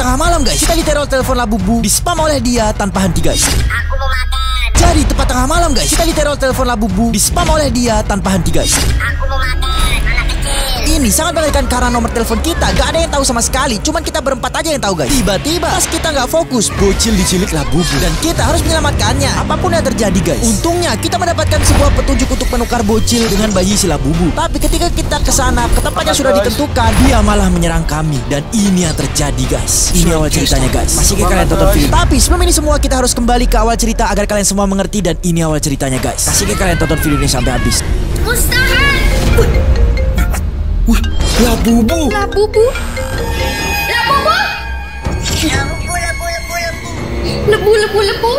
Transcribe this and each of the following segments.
tengah malam guys, kita diteror telepon Labubu, di spam oleh dia tanpa henti guys. Aku mau makan. Jadi tepat tengah malam guys, kita diteror telepon Labubu, di spam oleh dia tanpa henti guys. Aku mau makan. Ini sangat mengerikan karena nomor telepon kita gak ada yang tahu sama sekali, cuman kita berempat aja yang tahu guys. Tiba-tiba pas kita nggak fokus, bocil diculik Labubu dan kita harus menyelamatkannya. Apa pun yang terjadi guys. Untungnya kita mendapatkan sebuah petunjuk untuk menukar bocil dengan bayi si Labubu. Tapi ketika kita ke sana, ke tempat yang sudah ditentukan, dia malah menyerang kami dan ini yang terjadi guys. Ini awal ceritanya guys. Masih ke kalian tonton film. Tapi sebelum ini semua kita harus kembali ke awal cerita agar kalian semua mengerti dan ini awal ceritanya guys. Kasih ke kalian tonton video ini sampai habis. Mustahil. Wih, Labubu. Labubu. Labubu. Lampu, lampu, lampu, lampu. Lebu, lebu, lebu.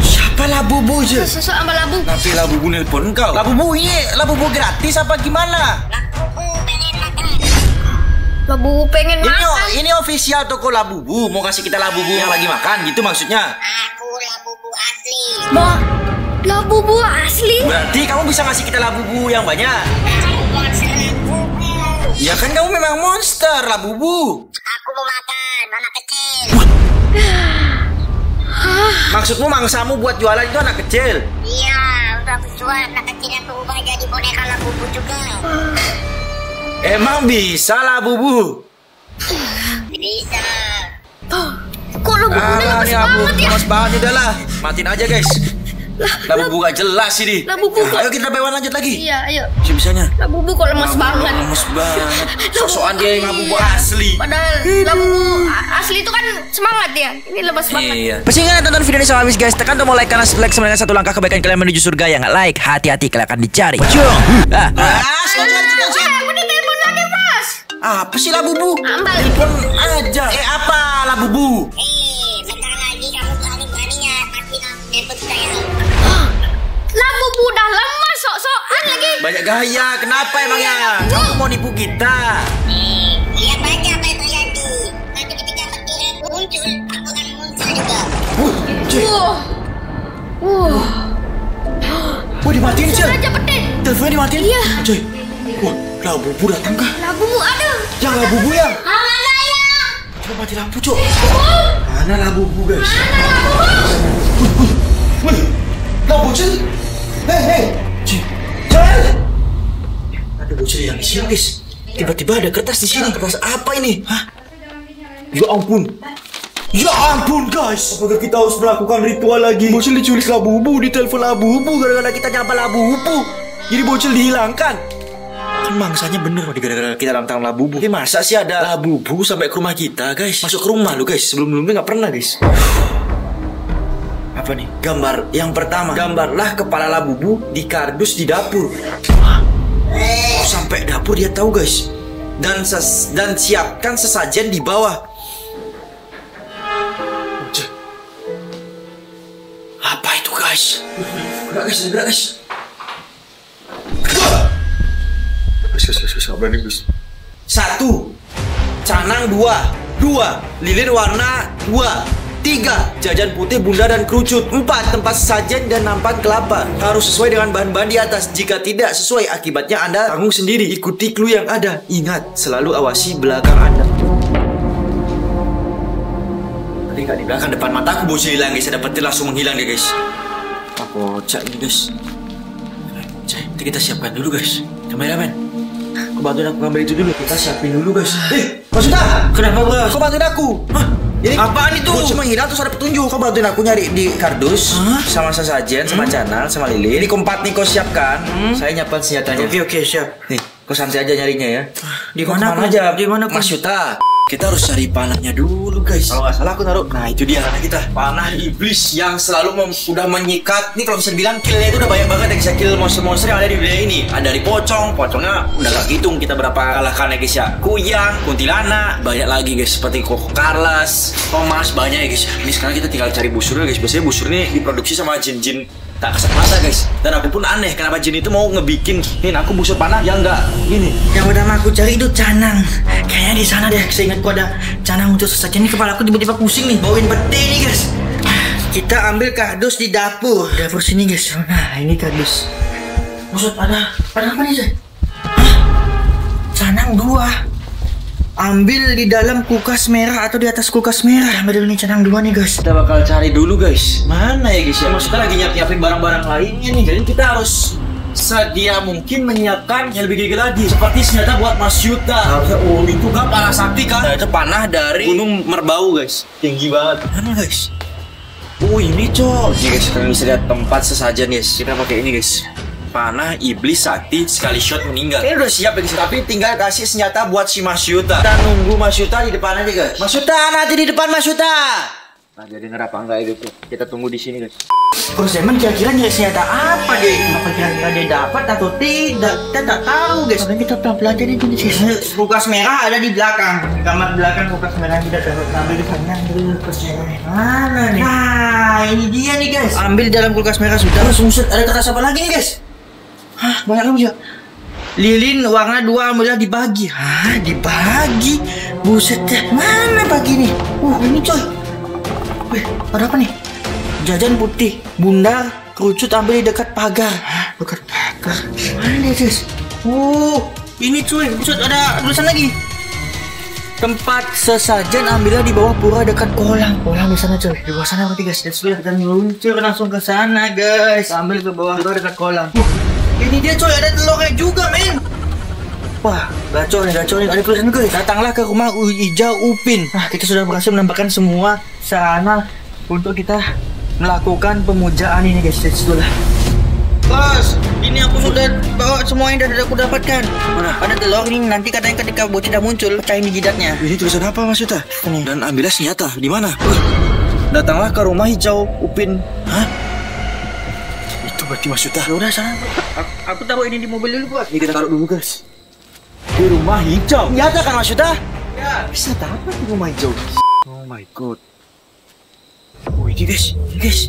Siapa Labubu je? Sosok sama labu. Nanti Labubu nelpon kau. Labubu ini Labubu gratis apa gimana? Aku pengen makan. Labu pengen Ini makan. ini official toko Labubu. Mau kasih kita Labubu yang lagi makan gitu maksudnya. Aku labubu asli. Ma, labubu asli. Berarti kamu bisa ngasih kita Labubu yang banyak. Ya kan kamu memang monster Labubu. Aku mau makan. Anak kecil. Maksudmu mangsamu buat jualan itu anak kecil? Iya, udah aku jual anak kecil yang berubah jadi boneka labubu juga. Emang bisa Labubu? Bisa. Kok labubunya Ah, lemes banget ya? lemas banget udah lah. Matiin aja guys. Labubu gak jelas ini. Labubu kok- Ayo kita bewan lanjut lagi. Iya, ayo. Bisa-bisanya. Labubu kok lemes banget. Lemes banget. Sosokan dia yang Labubu asli. Padahal labubu a- asli itu kan semangat ya. Ini lemes banget. Iya. Pasti kalian tonton video ini sampai habis guys Tekan tombol like karena like sama dengan satu langkah kebaikan kalian menuju surga Yang nggak like hati-hati kalian akan dicari Jom ah, ah. Sekarang tidak sih. Udah telepon lagi, Bos. Apa sih Labubu? Ambal. Telepon aja. Eh apa Labubu? Eh, lagi. Banyak gaya. Kenapa emangnya? Kamu mau nipu kita? Eh, lihat aja apa yang terjadi. Nanti ketika petir muncul, aku akan muncul juga. Wuh, cuy. Wah. Wah. Wah dimatiin cuy. Aja petir. Teleponnya dimatiin. Iya. Cuy. Wah, Labubu datang kah? Labubu ada. Yang Labubu yang. Mana ya? Coba mati lampu, Cok. Mana Labubu, guys? Wih, lah bocil. Hei, hei. Ada bocil yang guys. Tiba-tiba ada kertas di sini. Kertas apa ini? Hah? Ya ampun. Ya ampun, guys. Apakah kita harus melakukan ritual lagi? Bocil diculik Labubu, ditelepon Labubu gara-gara kita nyapa Labubu. Jadi bocil dihilangkan. Kan mangsanya bener gara-gara kita dalam tangan labubu. Tapi masa sih ada labubu sampai ke rumah kita, guys? Masuk ke rumah lu, guys. Sebelum-sebelumnya nggak pernah, guys. Apa nih? Gambar yang pertama. Gambarlah kepala labubu di kardus di dapur. Oh, sampai dapur dia tahu, guys. Dan ses dan siapkan sesajen di bawah. Apa itu, guys? Gerak, guys. Gerak, guys. Guys, guys, guys, guys, nggak berani, guys. Satu, canang dua, dua, lilin warna dua, tiga, jajan putih bunda dan kerucut, empat, tempat sajen dan nampan kelapa. Harus sesuai dengan bahan-bahan di atas. Jika tidak sesuai, akibatnya Anda tanggung sendiri. Ikuti clue yang ada. Ingat, selalu awasi belakang Anda. Tadi nggak di belakang depan mataku bocil hilang guys. Ada petir langsung menghilang deh guys. Apa cak ini guys? Cek, kita siapkan dulu guys. Kameramen. Kau bantuin aku ngambil itu dulu. Kita siapin dulu guys. Eh, maksudnya? Kenapa bos? Kau bantuin aku. Hah? Ini apaan itu? Gue cuma hilang terus ada petunjuk. Kau bantuin aku nyari di kardus sama sesajen, sama canal, sama lilin. Ini kompat nih kau siapkan. Saya nyiapkan senjatanya. Oke oke siap. Nih, kau santai aja nyarinya ya. Di mana aja? Di mana Mas Yuta? Kita harus cari panahnya dulu guys. Kalau nggak salah aku naruh. Nah itu dia panah kita. Panah iblis yang selalu mem udah menyikat. Ini kalau bisa dibilang killnya itu udah banyak banget yang bisa kill monster-monster yang ada di wilayah ini. Ada dari pocong, pocongnya udah gak hitung kita berapa kalahkan ya guys ya. Kuyang, kuntilanak, banyak lagi guys seperti Koko Carlos, Thomas banyak ya guys. Ini sekarang kita tinggal cari busurnya guys. Biasanya busur ini diproduksi sama jin-jin tak kasat mata guys dan aku pun aneh kenapa jin itu mau ngebikin nih aku busur panah ya enggak gini Yang pertama aku cari itu canang. Kayaknya di sana deh. Seingatku ada canang untuk sesajen ini kepala aku tiba-tiba pusing nih. Bawain peti nih guys. Kita ambil kardus di dapur. Dapur sini guys. Nah ini kardus. Maksud ada ada apa nih? Hah? Canang dua. Ambil di dalam kulkas merah atau di atas kulkas merah. Ambil dulu nih canang dua nih guys. Kita bakal cari dulu guys. Mana ya guys ya? Maksudnya lagi nyiap-nyiapin barang-barang lainnya nih. Jadi kita harus sedia mungkin menyiapkan yang lebih gede lagi. Seperti senjata buat Mas Yuta. Oh itu kan panah sakti kan? Nah, itu panah dari Gunung Merbau guys. Tinggi banget. Mana guys? Oh ini cok. Jadi guys kalian bisa lihat tempat sesajen guys. Kita pakai ini guys. Panah iblis sakti sekali shot meninggal. Ini udah siap guys. Tapi tinggal kasih senjata buat si Mas Yuta. Kita nunggu Mas Yuta di depan aja guys. Mas Yuta nanti di depan Mas Yuta. Nah jadi denger apa enggak itu? Kita tunggu di sini guys. Bro Zeman kira-kira nyari senjata apa deh? Apa kira-kira dia dapat atau tidak? Kita tak tahu guys. Makanya kita pelan-pelan aja nih guys. Kulkas merah ada di belakang. Kamar belakang kulkas merah kita taruh ambil di sana kulkas merah. Mana nih? Nah ini dia nih guys. Ambil dalam kulkas merah sudah. Terus buset, ada kertas apa lagi nih guys? Hah banyak kamu ya? Lilin warna dua alhamdulillah dibagi. Hah dibagi? Buset. Mana bagi nih? Uh ini coy. Wih, ada apa nih? Jajan putih, bundar, kerucut ambil di dekat pagar. Hah, dekat pagar. Mana dia, guys? Oh, ini cuy, buset ada tulisan lagi. Tempat sesajen ambilnya di bawah pura dekat kolam. Kolam di sana cuy. Di bawah sana berarti guys. Dan sudah kita meluncur langsung ke sana guys. Ambil ke bawah pura dekat kolam. Uh, ini dia cuy, ada telurnya juga men. Wah, gacor nih, gacor nih. Ada tulisan guys. Datanglah ke rumah U- hijau Upin. Nah, kita sudah berhasil menambahkan semua sarana untuk kita melakukan pemujaan ini guys. Let's go lah. Bos, ini aku sudah bawa semua yang sudah aku dapatkan. Mana? Ada telur ini nanti katanya ketika bocil dah muncul, pecahin di jidatnya. Ini tulisan apa Mas Yuta? Ini. Dan ambillah senjata. Di mana? Datanglah ke rumah hijau Upin. Hah? Itu berarti Mas Yuta. Ya udah sana. Aku, aku taruh ini di mobil dulu, Bos. Ini kita taruh dulu guys. Di rumah hijau. Nyata kan Yuta? Ya. Bisa dapat di rumah hijau. Oh my god. Oh ini guys, ini guys.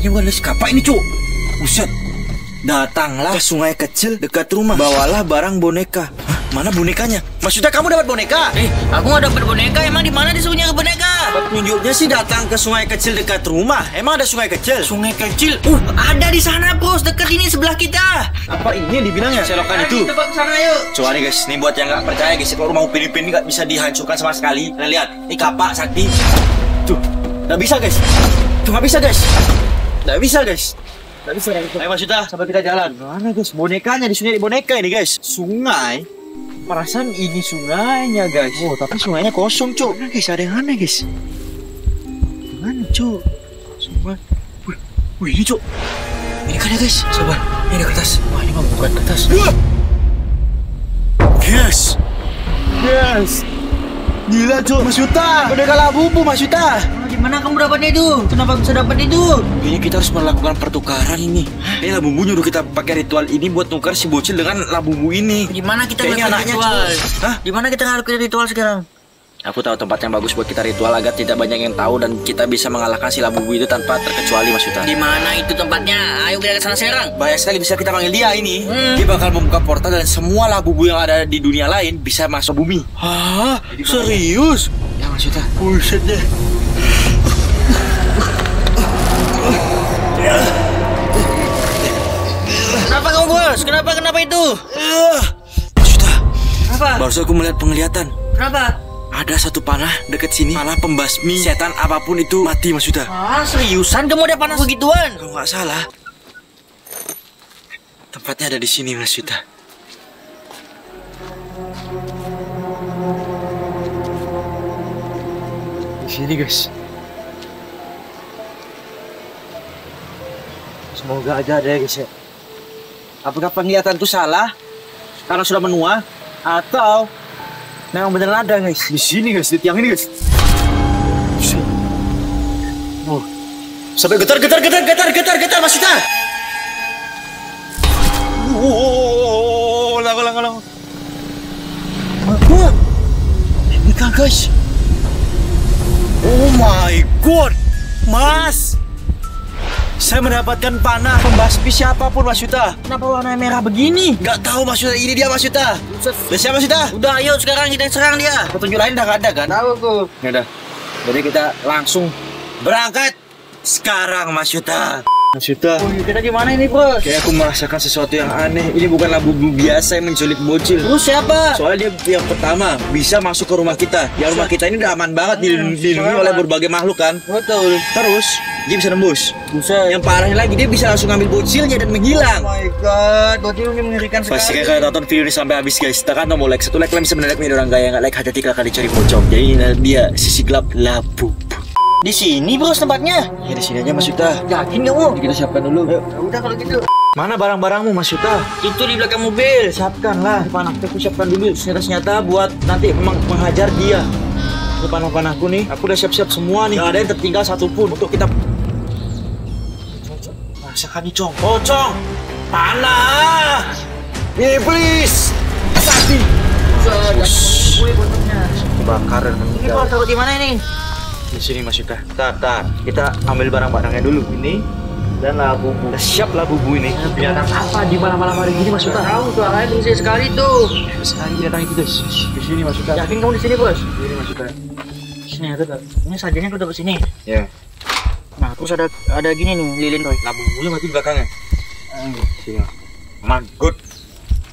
Ini bukan les kapak ini cuk. Buset. Datanglah ke sungai kecil dekat rumah. Bawalah barang boneka. Hah? Mana bonekanya? Yuta kamu dapat boneka? Eh, aku nggak dapat boneka. Emang di mana disuruhnya ke boneka? Tunjuknya sih datang ke sungai kecil dekat rumah. Emang ada sungai kecil? Sungai kecil. Uh, ada di sana, Bos. Dekat ini sebelah kita. Apa ini yang dibilangnya? Selokan itu. Kita ke sana yuk. Coba nih guys, ini buat yang nggak percaya guys, kalau rumah Upin Ipin ini nggak bisa dihancurkan sama sekali. Kalian lihat, ini kapak sakti. Tuh, nggak bisa guys. Tuh nggak bisa guys. Nggak bisa guys. Bisa. nggak bisa. Ayo Mas Yuta, sampai kita jalan. Mana guys? Bonekanya di sungai boneka ini guys. Sungai. Perasaan ini sungainya guys. Oh, tapi sungainya kosong cuk. Mana guys? Ada yang aneh guys. Mana cuk? Sungai. Wih, wih ini cuk. Ini kan ya guys. Sabar. Ini ada kertas. Wah ini mah bukan kertas. Yes. Yes. Gila cuk, Mas Yuta. Udah kalah bubu Mas Yuta. Di mana kamu dapatnya itu? Kenapa bisa dapat itu? Ini kita harus melakukan pertukaran ini. Ini lah bumbu nyuruh kita pakai ritual ini buat tukar si bocil dengan lah bumbu ini. Di mana kita Kayaknya ngelakuin ritual? Hah? Di mana kita ngelakuin ritual sekarang? Aku tahu tempat yang bagus buat kita ritual agar tidak banyak yang tahu dan kita bisa mengalahkan si labu itu tanpa terkecuali Mas Yuta. Di mana itu tempatnya? Ayo kita ke sana sekarang. Banyak sekali bisa kita panggil dia ini. Hmm. Dia bakal membuka portal dan semua labu yang ada di dunia lain bisa masuk bumi. Hah? Serius? Ya Mas Yuta. Buset deh. Kenapa kamu bos? Kenapa kenapa itu? Ah, Mas Yuta, Kenapa? barusan aku melihat penglihatan. Kenapa? Ada satu panah dekat sini. Panah pembasmi setan apa pun itu mati Mas Yuta. Ah seriusan kamu ada panas begituan? Kalau nggak salah, tempatnya ada di sini Mas Yuta. Di sini guys. Semoga aja ada ya guys ya. Apakah penglihatan itu salah karena sudah menua atau memang beneran ada guys? Di sini guys, di tiang ini guys. Oh, Sampai getar, getar, getar, getar, getar, getar, Mas Yuta. Oh, lang, lang, lang. Apa? Ini kan guys. Oh my god, Mas. Saya mendapatkan panah pembasmi siapa pun Mas Yuta. Kenapa warna merah begini? Gak tahu Mas Yuta, ini dia Mas Yuta. Udah siap Mas Yuta? Udah ayo sekarang kita serang dia. Petunjuk lain udah gak ada kan? Tahu aku. Ya udah. Jadi kita langsung berangkat sekarang Mas Yuta. Yuta, Oh, kita gimana ini bos? kayak aku merasakan sesuatu yang aneh. Ini bukanlah bubu biasa yang menculik bocil. Terus siapa? Soalnya dia yang pertama bisa masuk ke rumah kita. Ya rumah kita ini udah aman banget dilindungi, dilindungi oleh berbagai makhluk kan. Betul. Terus dia bisa nembus. Buset. Yang parahnya lagi dia bisa langsung ngambil bocilnya dan menghilang. Oh my god, bocil ini mengerikan Pasti sekali. kalian tonton video ini sampai habis guys. Tekan tombol like. Satu like kalian bisa mendadak video orang gaya nggak like hati-hati kalian dicari pocong. Jadi ini dia sisi gelap labu. Di sini bos tempatnya. Ya di sini aja Mas Yuta. Yakin kamu? Kita siapkan dulu. Ya udah kalau gitu. Mana barang-barangmu Mas Yuta? Itu di belakang mobil. Siapkan lah. Panah aku siapkan dulu senjata-senjata buat nanti memang menghajar dia. Ini panah-panahku nih. Aku udah siap-siap semua nih. Gak ada yang tertinggal satupun untuk kita. Rasakan nih cong. Pocong. Panah. Iblis. Sakti. Gue botolnya. Kebakaran Ini bos taruh di mana ini? Di sini Mas Yuta. Tar, tar. Kita ambil barang-barangnya dulu. Ini dan labu bubu. Siap lah bubu ini. Binatang apa di malam-malam hari gini Mas Yuta? Tahu suaranya berisik sekali tuh. Sekali datang itu guys. Di sini Mas Yuta. Yakin kamu di sini bos? Di sini Mas Yuta. Sini aku tuh. Ini sajanya aku taruh sini. Ya. Nah terus ada ada gini nih lilin toy. Labu bubunya mati di belakangnya. Sini. Man, good.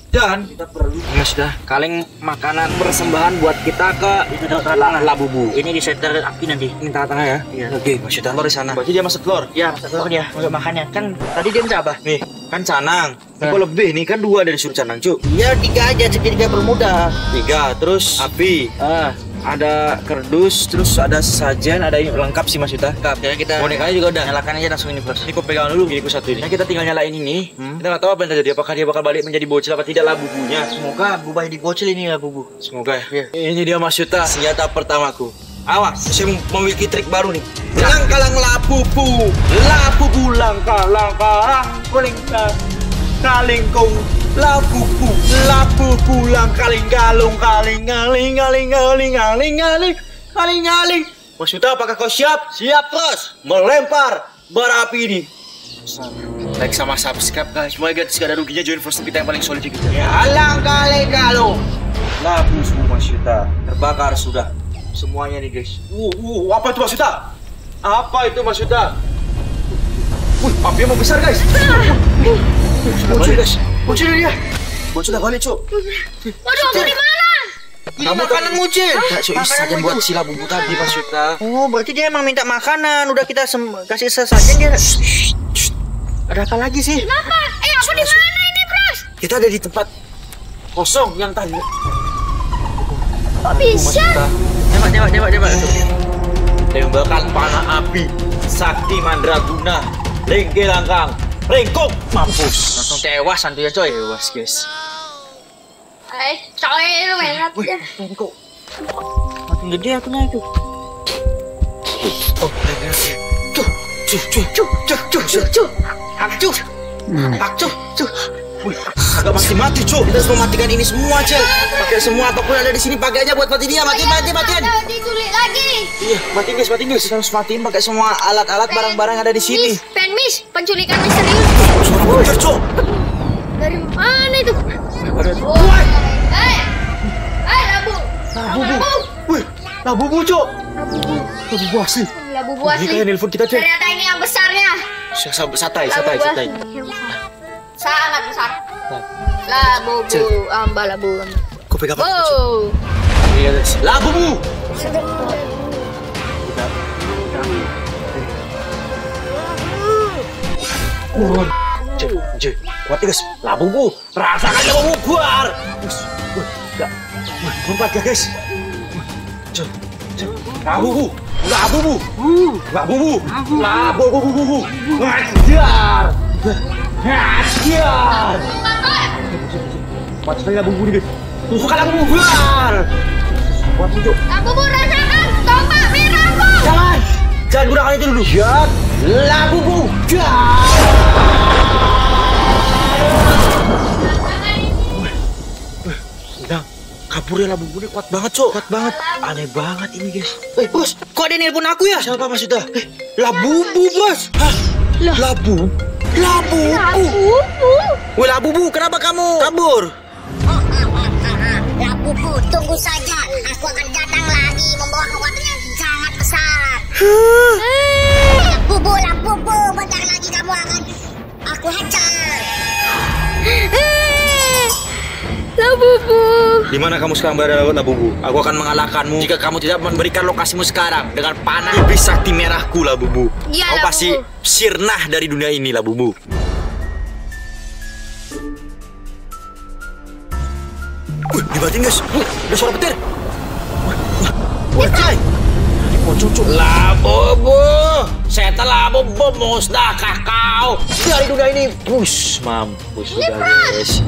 Dan kita perlu Mas dah kaleng makanan persembahan buat kita ke Itu tengah. Labubu. Ini di center api nanti. Ini tengah-tengah ya? Iya. Oke, Mas Yuta telur di sana. Berarti dia masuk telur. Ya, taruh dia untuk makannya. Kan tadi dia apa? Nih, kan canang. Nah. kok lebih nih kan dua dari suruh canang, Cuk. Iya tiga aja segitiga bermuda. Tiga, terus api. Ah, Ada kerdus, terus ada sesajen, ada ini lengkap sih Mas Yuta. lengkap. Jadi kita Bonekanya juga udah. nyalakan aja langsung ini bos. Ini kau pegang dulu gini satu ini. Nah, kita tinggal nyalain ini. Hmm. Kita nggak tahu apa yang terjadi. Apakah dia bakal balik menjadi bocil apa tidak lah bubunya. Semoga bubah di bocil ini ya bubu. Semoga ya. Ini dia Mas Yuta, senjata pertamaku. Awas, saya memiliki trik baru nih. Lang-kalang lapupu, lapupu lang-kalang kalang kulingkang labuku labu pulang kaling galung kaling ngaling ngaling ngaling ngaling ngaling ngaling ngaling maksudnya apakah kau siap? Siap terus melempar bara api ini. Like sama subscribe guys. Semuanya gratis gak ada ruginya join first kita yang paling solid gitu ya alang kali galung labu semua masyuta terbakar sudah. Semuanya nih guys. Uh, uh apa itu masyuta apa itu masyuta Wih, apinya mau besar guys. Wih, wih, wih, Bocil dia. Bocil udah balik, Cuk. Waduh, aku di mana? Ini makanan mucil. Enggak, Cuk. Saja buat si labu tadi Mas Yuta. Oh, berarti dia emang minta makanan. Udah kita sem- kasih sesajen dia. Ada apa lagi sih? Kenapa? Eh, aku di mana ini, Bros? Kita ada di tempat kosong yang tadi. Kok bisa? Coba, coba, coba, coba. Tembakan panah api Sakti Mandraguna Lengke langkang Lengkung Mampus Langsung tewas santuy ya coy. Tewas guys Eh, coy, lu main aja. Kok makin gede akunya itu. Oh Cuh Cuh Cuh Cuh Cuh Cuh Cuh Cuh Cuh Cuh Cuh Wih, agak mati mati cuy. Kita harus mematikan ini semua cel. Pakai semua apa pun ada di sini pakai aja buat mati dia. Mati mati matiin. Diculik lagi. Iya, matiin guys, matiin guys. Kita harus matiin pakai semua alat-alat barang-barang ada di sini. Pen miss, penculikan misterius. Suara bocor cuy. Dari mana itu? Ada Oh. Eh, eh, labu. Labu, Bu. Labu. Wih, labu bu cuy. Labu bu asli. Labu Ini buas kayak nelpon kita cuy. Ternyata ini yang besarnya. Satai, satai, satai sangat besar? Labu bu, amba labu. Kopi kapal. Oh. Iya guys. Labu bu. Kurun. Kuat guys. Labu bu. Rasakan labu bu buar. Enggak. Empat guys. Labu bu. Labu bu. Labu bu. Labu bu bu. Ngajar ngajar. Kuat sekali labu bu nih guys. Tusukkan labu bu buar. Kuat bu, Cuk. Labu bu rasakan. Tombak merah bu. Jangan! Jangan gunakan itu dulu. Jat! Labu bu! Udah, kabur ya labu bu ini kuat banget, Cok. Kuat banget. Aneh banget ini, guys. Eh, bos, kok ada nelpon aku ya? Siapa Mas Yuda? Eh, labu bu, Bos. Hah? Labu? Labu uh. bu. Labu bu. Labu bu, kenapa kamu kabur? labu bu, tunggu saja. Aku akan datang lagi membawa kekuatan yang sangat besar. Eh. labu bu, labu bu, bentar lagi kamu akan aku hajar. Labubu. Di mana kamu sekarang berada, Labubu? Aku akan mengalahkanmu jika kamu tidak memberikan lokasimu sekarang dengan panah iblis sakti merahku, Labubu. Iya, Kau Labubu. pasti sirnah dari dunia ini, Labubu. Wih, dibatin guys. Wih, ada suara petir. Ini pocong, Cuk. Labubu. Setan Labubu musnah kau. Dari dunia ini. Push, mampus sudah guys.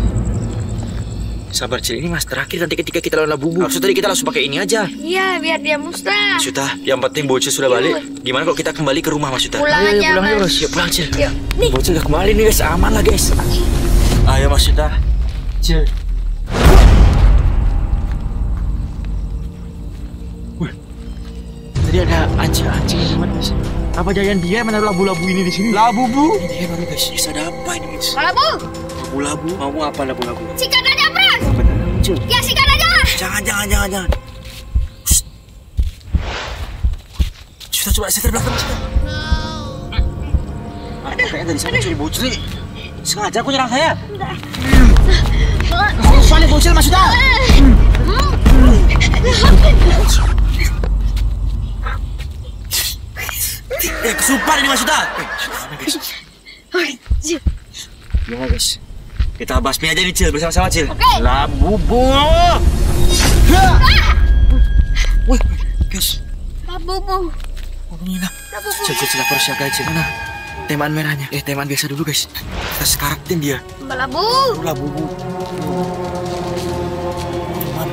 Sabar Cil, ini mas terakhir nanti ketika kita lawan Labubu Harusnya tadi kita langsung pakai ini aja Iya, biar dia musnah. Sudah, yang penting Bocil sudah balik Gimana kalau kita kembali ke rumah Mas Yuta? Pulang Ayo, ayo, aja, pulang Mas. yuk Mas. Yuk pulang Cil Yuk, nih. Bocil udah kembali nih guys, aman lah guys Ayo Mas Yuta Cil Wih, Tadi ada anjing-anjing di mana guys? Apa jangan dia menaruh labu-labu ini di sini? Labu-bu? Ini dia baru guys, Guys, ada apa ini guys? Labu. Labu-labu? Mau apa labu-labu? Sikat muncul? Ya, sikat aja. Jangan, jangan, jangan, jangan. Kita coba setir belakang kita. Ah, kayaknya dari sana curi bocil nih. Sengaja aku nyerang saya. Soalnya bocil maksudnya. Eh, kesupan ini maksudnya. Gimana guys? Kita basmi aja nih Cil, bersama-sama Cil. Oke. Labubu. Wih, guys. Labubu. Oh, ini lah. Labubu. Cil, cil, cil, aku harus jaga Cil. Mana? Temaan merahnya. Eh, temaan biasa dulu guys. Kita sekaraktin dia. Labu. Labubu. Teman.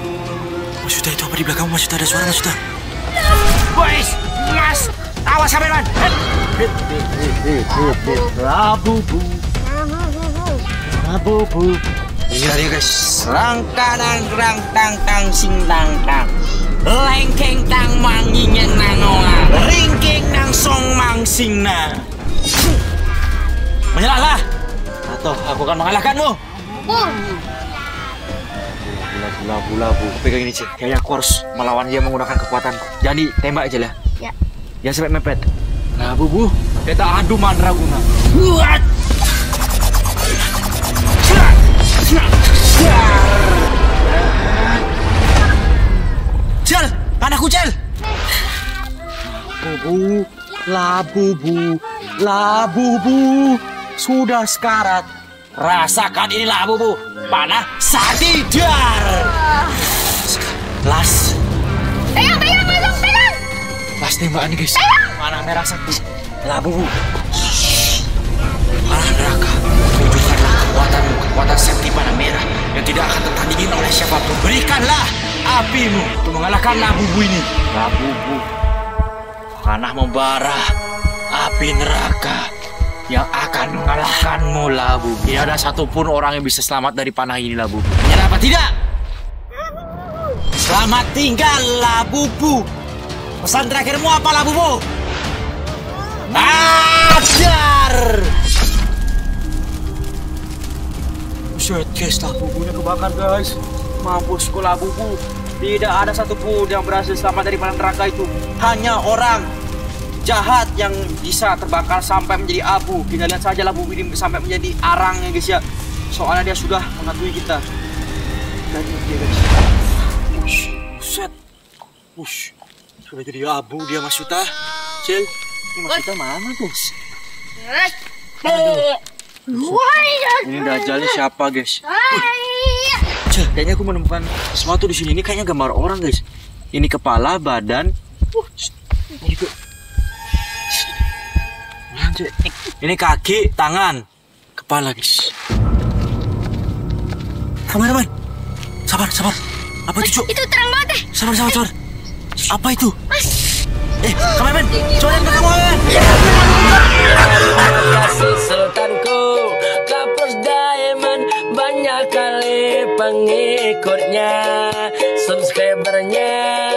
Maksudnya itu apa di belakangmu? Maksudnya ada suara maksudnya? Boys, mas, awas sampai man. Labubu. Labubu. Ini dia guys. Rangkadang rang tang tang sing tang tang. Lengkeng tang manging yang nanonga. Ringking nang song mang sing na. Menyerahlah. Atau aku akan mengalahkanmu. Bu. Labu, labu, labu. Pegang ini, Cil. Kayaknya aku harus melawan dia menggunakan kekuatanku. Jadi, tembak aja lah. Ya. Jangan sampai mepet. Labu, bu. Kita adu mandraguna. Cel, anakku Cel. Labu, labu, bu, labu, bu. Sudah sekarat. Rasakan ini labu, bu. Panah sadidar. Las, Pegang, pegang, pegang, pegang. las tembakan guys. Panah merah sakti. Labu, bu. Panah neraka. Tunjukkanlah kekuatanmu, kekuatan sakti panah merah yang tidak akan tertandingi oleh siapa pun. Berikanlah apimu untuk mengalahkan labu bu ini. Labu bu. Panah membara. Api neraka yang akan mengalahkanmu labu. Tidak ada satupun orang yang bisa selamat dari panah ini labu. Menyerah apa tidak? Selamat tinggal labubu. Pesan terakhirmu apa labubu? Ajar! Buset guys, labubunya kebakar guys. Mampus kok labubu. Tidak ada satupun yang berhasil selamat dari panah neraka itu. Hanya orang jahat yang bisa terbakar sampai menjadi abu. Kita lihat saja labubu ini sampai menjadi arang ya guys ya. Soalnya dia sudah menghantui kita. Dan dia guys. Ush, buset. Ush, sudah jadi abu dia Mas Yuta. Cil, ini Mas Yuta mana guys? Ini dajalnya siapa guys? Cil, kayaknya aku menemukan sesuatu di sini. Ini kayaknya gambar orang guys. Ini kepala, badan. Ini. Shh. Anjir. Ini kaki, tangan, kepala guys. Teman-teman, sabar, sabar. Apa itu, Cuk? Itu terang banget deh. Sabar, sabar, sabar. Apa itu? Eh, kameramen, coba lihat belakang kameramen. kasih sultanku banyak kali pengikutnya Subscribernya